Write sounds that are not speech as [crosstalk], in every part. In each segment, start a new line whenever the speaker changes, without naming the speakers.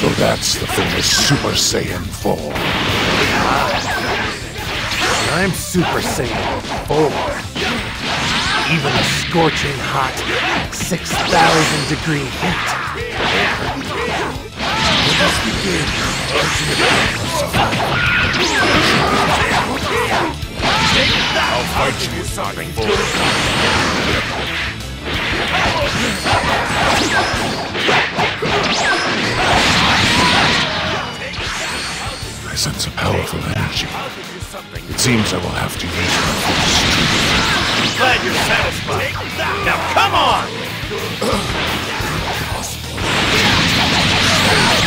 So that's the famous Super Saiyan 4.
I'm Super Saiyan 4. Even a scorching hot 6,000 degree heat. Let us begin
I'll fight you, Sonic 4. It seems I will have to use my strength.
Glad you're satisfied. Now come on! [coughs]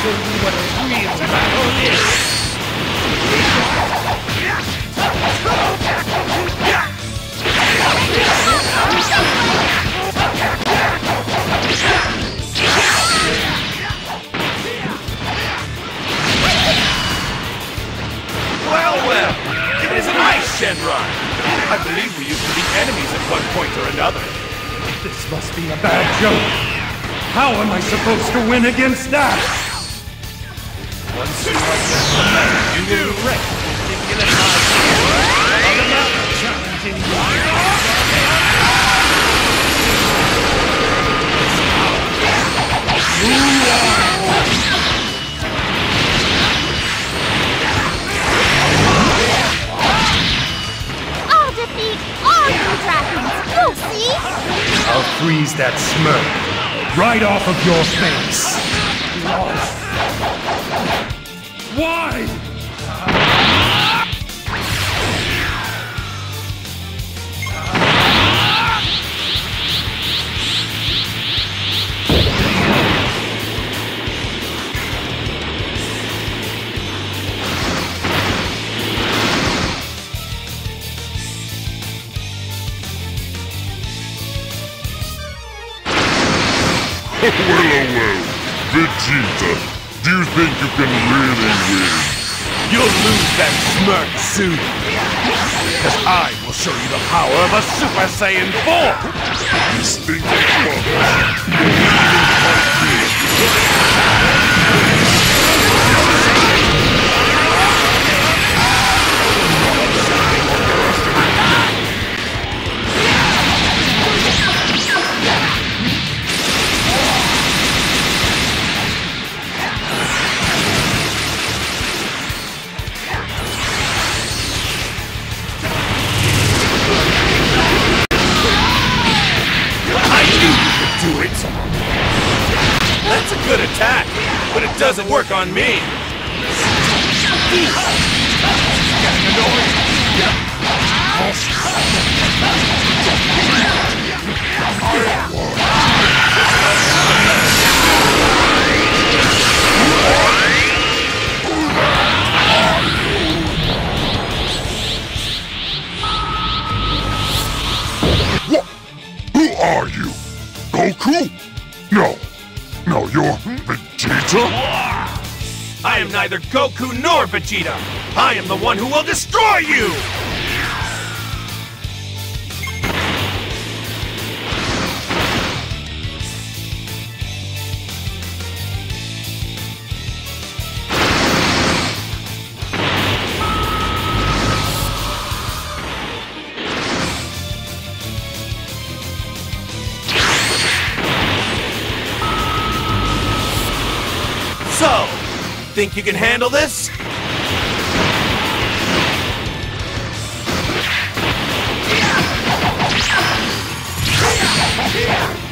show you what a real battle is. Well, well, it is an Eis Shenron. I believe we used to be enemies at one point or another.
This must be a bad joke. How am I supposed to win against that?
Are just you will wreck the ridiculous idea of another challenging you.
I'll defeat all you!
I'll freeze that smirk right off of your face. Why?
well, oh, well. Vegeta, do you think you can really win?
You'll lose that smirk soon. Because I will show you the power of a Super Saiyan 4!
You stinking fuck.
I doesn't work on me! I am neither Goku nor Vegeta! I am the one who will destroy you! think you can handle this? Yeah.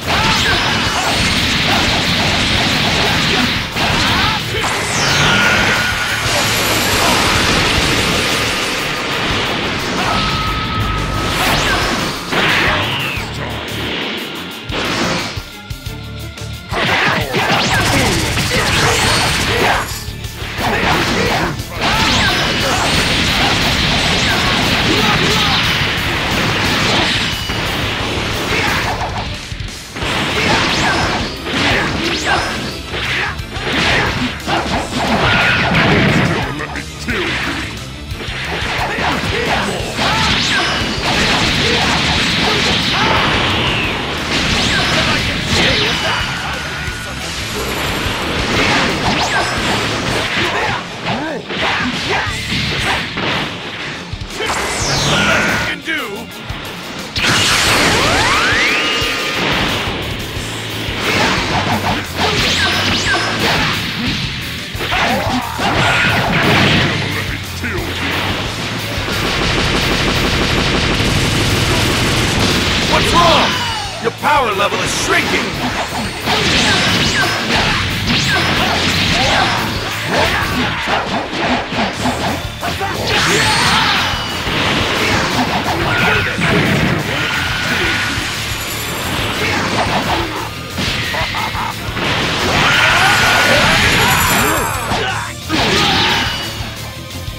Level is shrinking!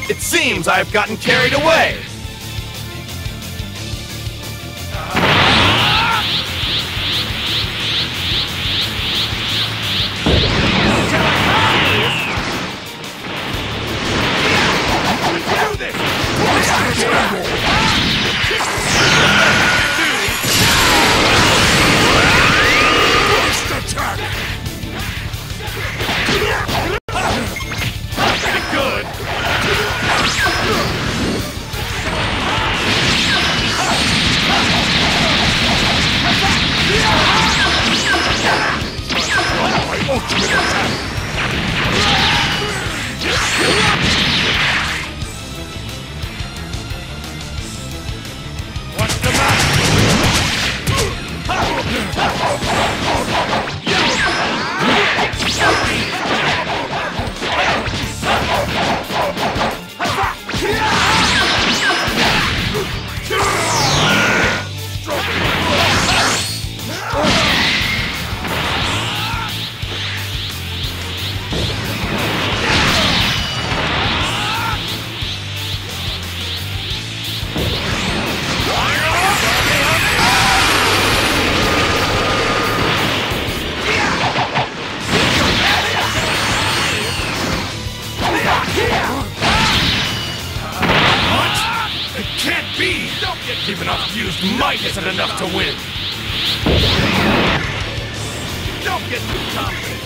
It seems I've gotten carried away! yet keeping us fused might isn't enough to win. Don't get too confident.